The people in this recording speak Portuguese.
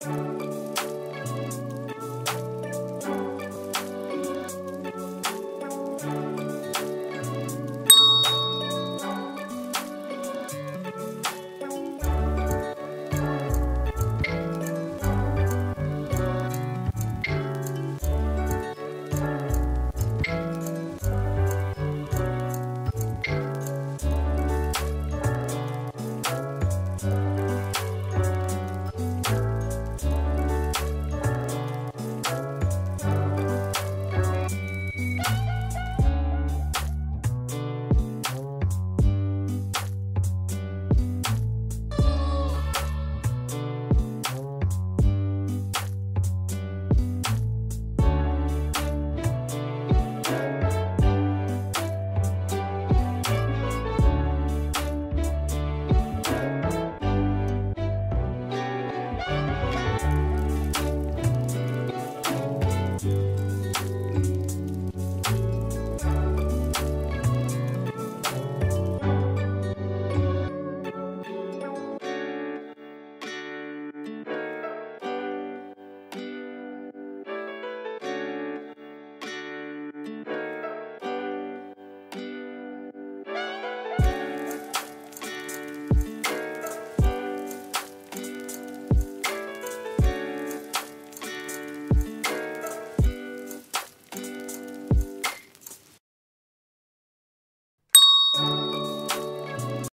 Música